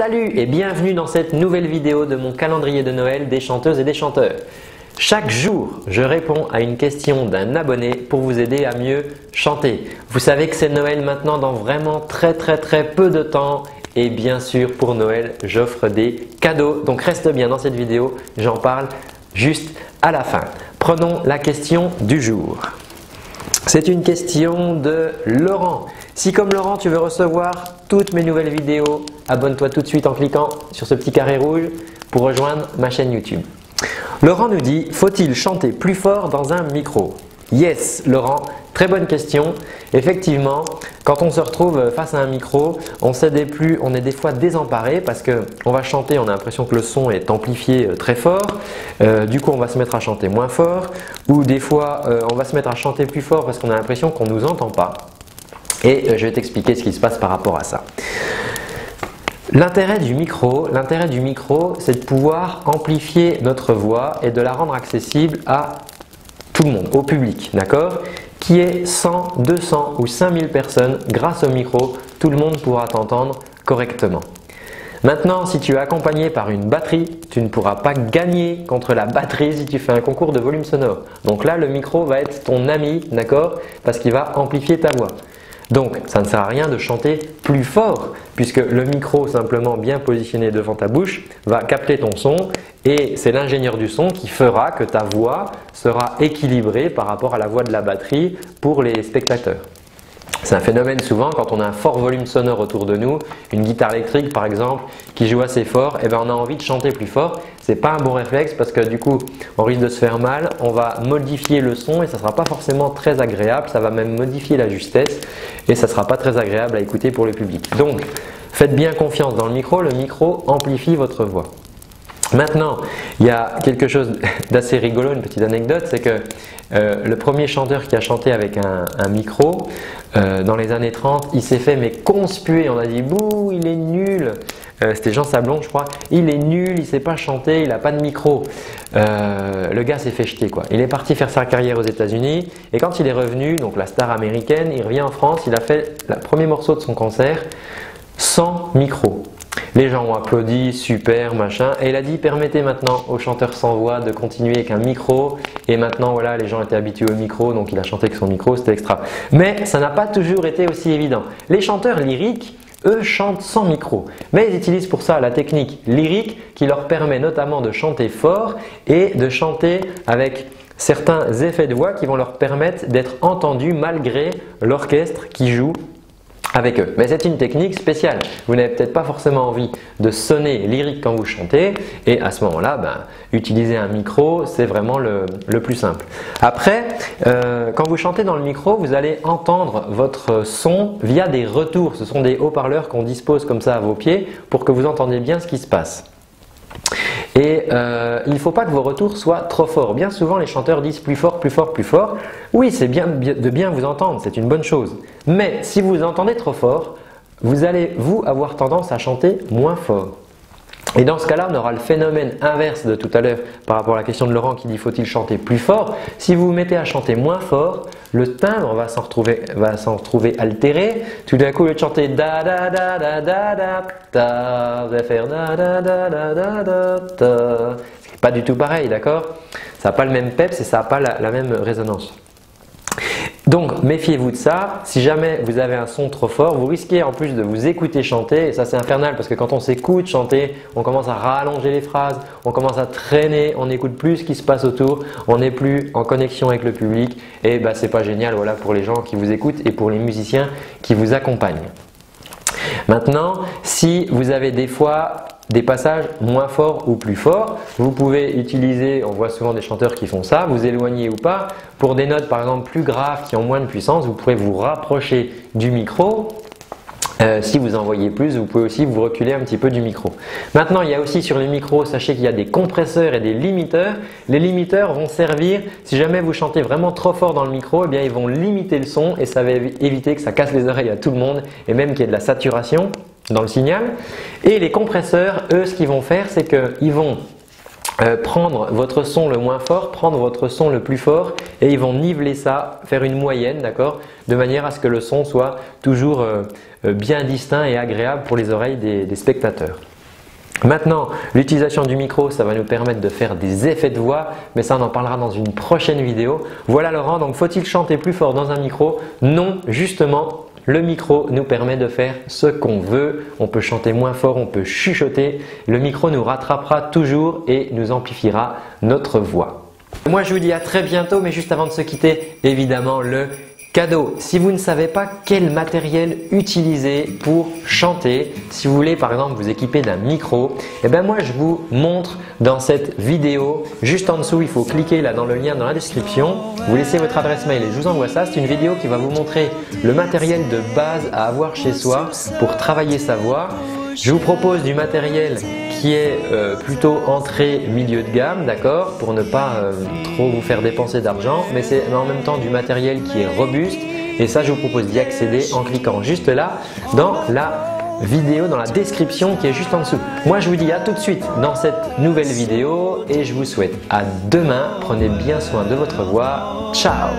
Salut et bienvenue dans cette nouvelle vidéo de mon calendrier de Noël des chanteuses et des chanteurs. Chaque jour, je réponds à une question d'un abonné pour vous aider à mieux chanter. Vous savez que c'est Noël maintenant dans vraiment très très très peu de temps et bien sûr pour Noël, j'offre des cadeaux. Donc reste bien dans cette vidéo, j'en parle juste à la fin. Prenons la question du jour. C'est une question de Laurent. Si comme Laurent, tu veux recevoir toutes mes nouvelles vidéos, abonne-toi tout de suite en cliquant sur ce petit carré rouge pour rejoindre ma chaîne YouTube. Laurent nous dit, faut-il chanter plus fort dans un micro? Yes, Laurent, très bonne question. Effectivement, quand on se retrouve face à un micro, on, des plus, on est des fois désemparé parce qu'on va chanter, on a l'impression que le son est amplifié euh, très fort. Euh, du coup, on va se mettre à chanter moins fort. Ou des fois, euh, on va se mettre à chanter plus fort parce qu'on a l'impression qu'on ne nous entend pas. Et je vais t'expliquer ce qui se passe par rapport à ça. L'intérêt du micro, l'intérêt du micro, c'est de pouvoir amplifier notre voix et de la rendre accessible à tout le monde, au public, d'accord? Qui est 100, 200 ou 5000 personnes, grâce au micro, tout le monde pourra t'entendre correctement. Maintenant, si tu es accompagné par une batterie, tu ne pourras pas gagner contre la batterie si tu fais un concours de volume sonore. Donc là, le micro va être ton ami, d'accord? Parce qu'il va amplifier ta voix. Donc, ça ne sert à rien de chanter plus fort, puisque le micro simplement bien positionné devant ta bouche va capter ton son et c'est l'ingénieur du son qui fera que ta voix sera équilibrée par rapport à la voix de la batterie pour les spectateurs. C'est un phénomène souvent quand on a un fort volume sonore autour de nous, une guitare électrique par exemple qui joue assez fort, et eh ben on a envie de chanter plus fort. C'est pas un bon réflexe parce que du coup on risque de se faire mal, on va modifier le son et ça sera pas forcément très agréable, ça va même modifier la justesse et ça sera pas très agréable à écouter pour le public. Donc faites bien confiance dans le micro, le micro amplifie votre voix. Maintenant, il y a quelque chose d'assez rigolo, une petite anecdote, c'est que euh, le premier chanteur qui a chanté avec un, micro, euh, dans les années 30, il s'est fait mais conspuer, on a dit bouh, il est nul. Euh, c'était Jean Sablon, je crois. Il est nul, il sait pas chanter, il n'a pas de micro. le gars s'est fait jeter quoi. Il est parti faire sa carrière aux États-Unis et quand il est revenu, donc la star américaine, il revient en France, il a fait le premier morceau de son concert sans micro. Les gens ont applaudi, super, machin. Et il a dit permettez maintenant aux chanteurs sans voix de continuer avec un micro. Et maintenant, voilà, les gens étaient habitués au micro, donc il a chanté avec son micro, c'était extra. Mais ça n'a pas toujours été aussi évident. Les chanteurs lyriques, eux chantent sans micro, mais ils utilisent pour ça la technique lyrique qui leur permet notamment de chanter fort et de chanter avec certains effets de voix qui vont leur permettre d'être entendus malgré l'orchestre qui joue avec eux. Mais c'est une technique spéciale. Vous n'avez peut-être pas forcément envie de sonner lyrique quand vous chantez et à ce moment-là, ben, utiliser un micro, c'est vraiment le, plus simple. Après, euh, quand vous chantez dans le micro, vous allez entendre votre son via des retours. Ce sont des haut-parleurs qu'on dispose comme ça à vos pieds pour que vous entendiez bien ce qui se passe. Et euh, il ne faut pas que vos retours soient trop forts. Bien souvent, les chanteurs disent plus fort, plus fort, plus fort. Oui, c'est bien de bien vous entendre, c'est une bonne chose. Mais si vous entendez trop fort, vous allez, vous, avoir tendance à chanter moins fort. Et dans ce cas-là, on aura le phénomène inverse de tout à l'heure par rapport à la question de Laurent qui dit faut-il chanter plus fort? Si vous vous mettez à chanter moins fort, le timbre va s'en retrouver, altéré. Tout d'un coup, au lieu de chanter da da da da da da da, vous faire da da da da da da da. C'est pas du tout pareil, d'accord? Ça n'a pas le même peps et ça n'a pas la même résonance. Donc méfiez-vous de ça. Si jamais vous avez un son trop fort, vous risquez en plus de vous écouter chanter. Et ça c'est infernal parce que quand on s'écoute chanter, on commence à rallonger les phrases, on commence à traîner, on n'écoute plus ce qui se passe autour, on n'est plus en connexion avec le public. Et bah c'est pas génial voilà pour les gens qui vous écoutent et pour les musiciens qui vous accompagnent. Maintenant, si vous avez des fois des passages moins forts ou plus forts. Vous pouvez utiliser, on voit souvent des chanteurs qui font ça, vous éloignez ou pas. Pour des notes par exemple plus graves qui ont moins de puissance, vous pouvez vous rapprocher du micro euh, si vous envoyez plus, vous pouvez aussi vous reculer un petit peu du micro. Maintenant, il y a aussi sur les micros, sachez qu'il y a des compresseurs et des limiteurs. Les limiteurs vont servir, si jamais vous chantez vraiment trop fort dans le micro, eh bien ils vont limiter le son et ça va éviter que ça casse les oreilles à tout le monde et même qu'il y ait de la saturation dans le signal. Et les compresseurs, eux, ce qu'ils vont faire, c'est qu'ils vont euh, prendre votre son le moins fort, prendre votre son le plus fort et ils vont niveler ça, faire une moyenne, d'accord De manière à ce que le son soit toujours euh, euh, bien distinct et agréable pour les oreilles des, spectateurs. Maintenant, l'utilisation du micro, ça va nous permettre de faire des effets de voix, mais ça on en parlera dans une prochaine vidéo. Voilà Laurent, donc faut-il chanter plus fort dans un micro? Non, justement, le micro nous permet de faire ce qu'on veut. On peut chanter moins fort, on peut chuchoter. Le micro nous rattrapera toujours et nous amplifiera notre voix. Moi je vous dis à très bientôt, mais juste avant de se quitter, évidemment le Cadeau, si vous ne savez pas quel matériel utiliser pour chanter, si vous voulez par exemple vous équiper d'un micro, eh bien moi je vous montre dans cette vidéo. Juste en dessous, il faut cliquer là dans le lien dans la description. Vous laissez votre adresse mail et je vous envoie ça. C'est une vidéo qui va vous montrer le matériel de base à avoir chez soi pour travailler sa voix. Je vous propose du matériel qui est euh, plutôt entrée milieu de gamme, d'accord, pour ne pas euh, trop vous faire dépenser d'argent, mais c'est en même temps du matériel qui est robuste et ça je vous propose d'y accéder en cliquant juste là dans la vidéo dans la description qui est juste en dessous. Moi je vous dis à tout de suite dans cette nouvelle vidéo et je vous souhaite à demain. Prenez bien soin de votre voix. Ciao